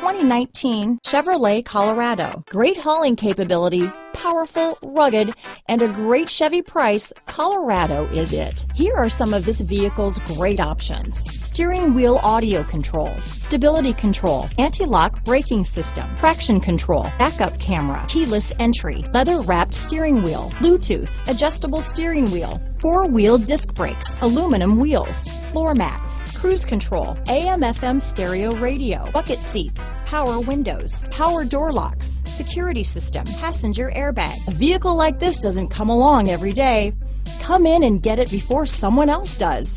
2019 Chevrolet Colorado. Great hauling capability, powerful, rugged, and a great Chevy price, Colorado is it. Here are some of this vehicle's great options. Steering wheel audio controls, stability control, anti-lock braking system, traction control, backup camera, keyless entry, leather wrapped steering wheel, Bluetooth, adjustable steering wheel, four wheel disc brakes, aluminum wheels, floor mats, cruise control, AM FM stereo radio, bucket seats, power windows, power door locks, security system, passenger airbag. A vehicle like this doesn't come along every day. Come in and get it before someone else does.